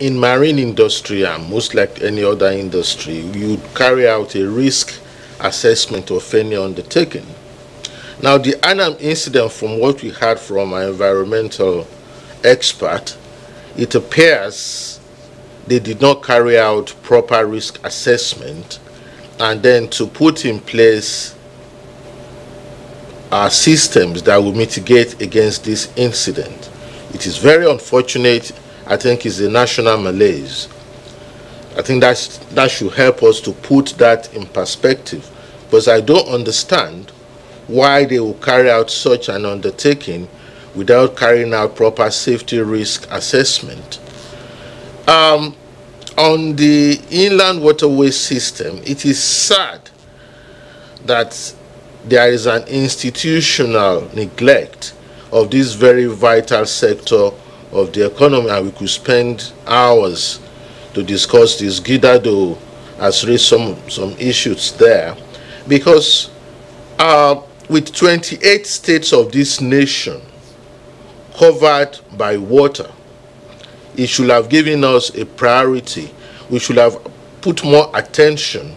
in marine industry and most like any other industry, you carry out a risk assessment of any undertaking. Now, the Annam incident, from what we heard from our environmental expert, it appears they did not carry out proper risk assessment and then to put in place uh, systems that will mitigate against this incident. It is very unfortunate. I think is a national malaise. I think that's, that should help us to put that in perspective because I don't understand why they will carry out such an undertaking without carrying out proper safety risk assessment. Um, on the inland waterway system, it is sad that there is an institutional neglect of this very vital sector of the economy and we could spend hours to discuss this. Gidado has raised some, some issues there because uh, with 28 states of this nation covered by water, it should have given us a priority. We should have put more attention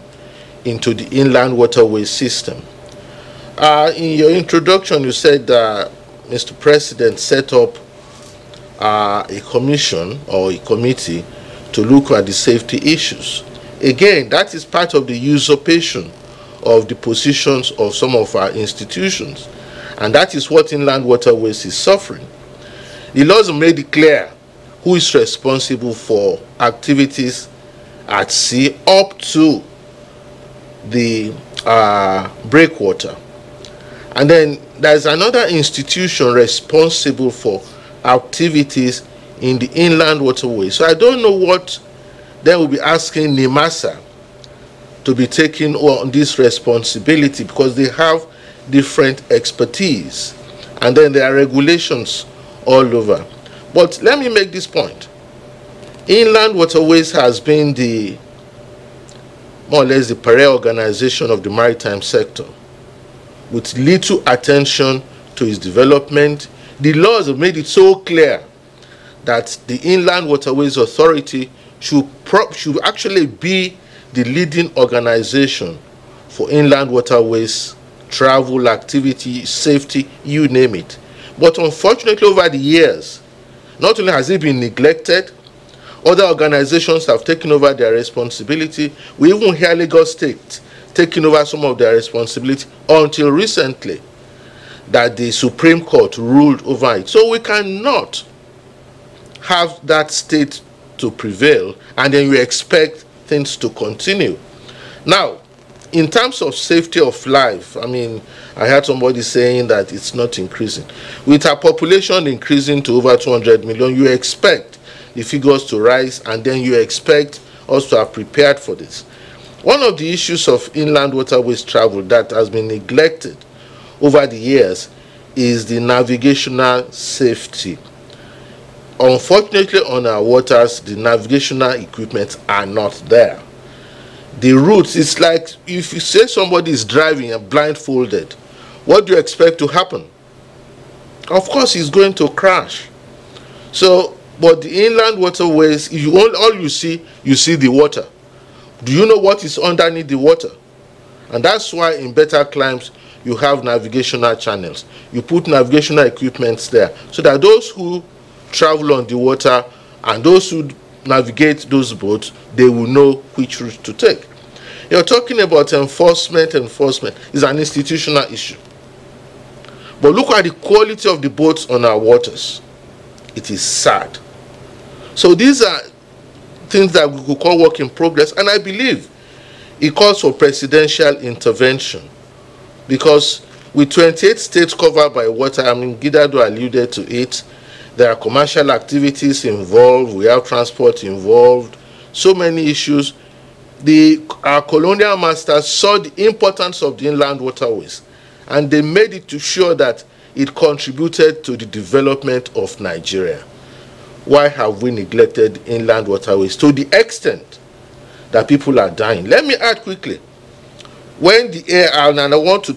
into the inland waterway system. Uh, in your introduction, you said that Mr. President set up uh, a commission or a committee to look at the safety issues. Again, that is part of the usurpation of the positions of some of our institutions. And that is what inland waterways is suffering. The laws made it clear who is responsible for activities at sea up to the uh, breakwater. And then there's another institution responsible for activities in the inland waterway. So I don't know what they will be asking NIMASA to be taking on this responsibility because they have different expertise and then there are regulations all over. But let me make this point. Inland Waterways has been the more or less the pariah organization of the maritime sector with little attention to its development. The laws have made it so clear that the Inland Waterways Authority should, should actually be the leading organization for inland waterways, travel, activity, safety, you name it. But unfortunately, over the years, not only has it been neglected, other organizations have taken over their responsibility. We even hear Lagos State taking over some of their responsibility until recently that the Supreme Court ruled over it. So we cannot have that state to prevail and then we expect things to continue. Now, in terms of safety of life, I mean, I heard somebody saying that it's not increasing. With our population increasing to over 200 million, you expect the figures to rise and then you expect us to have prepared for this. One of the issues of inland waterways travel that has been neglected over the years is the navigational safety. Unfortunately, on our waters, the navigational equipment are not there. The routes, it's like if you say somebody is driving and blindfolded, what do you expect to happen? Of course, he's going to crash. So, but the inland waterways, if you all, all you see, you see the water. Do you know what is underneath the water? And that's why in better climes you have navigational channels. You put navigational equipments there so that those who travel on the water and those who navigate those boats, they will know which route to take. You're talking about enforcement. Enforcement is an institutional issue. But look at the quality of the boats on our waters. It is sad. So these are things that we could call work in progress. And I believe it calls for presidential intervention because with 28 states covered by water, I mean, Gidado alluded to it, there are commercial activities involved, we have transport involved, so many issues. The, our colonial masters saw the importance of the inland waterways and they made it to sure that it contributed to the development of Nigeria why have we neglected inland waterways to the extent that people are dying? Let me add quickly. When the air, and I want to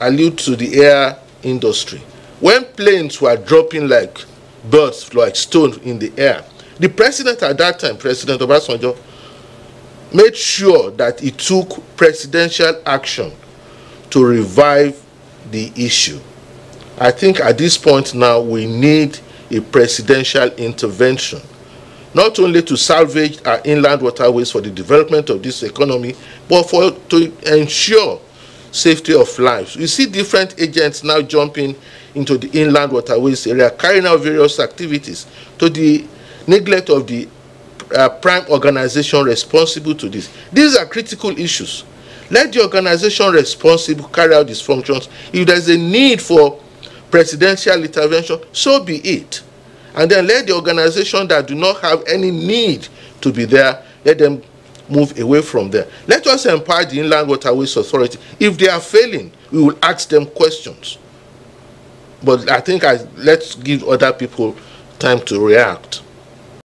allude to the air industry, when planes were dropping like birds, like stones in the air, The president at that time, President Obasanjo, made sure that he took presidential action to revive the issue. I think at this point now we need a presidential intervention, not only to salvage our inland waterways for the development of this economy, but for to ensure safety of lives. We see different agents now jumping into the inland waterways area, carrying out various activities to the neglect of the uh, prime organization responsible to this. These are critical issues. Let the organization responsible carry out these functions. If there's a need for presidential intervention, so be it. And then let the organization that do not have any need to be there, let them move away from there. Let us empower the Inland Waterways Authority. If they are failing, we will ask them questions. But I think I, let's give other people time to react.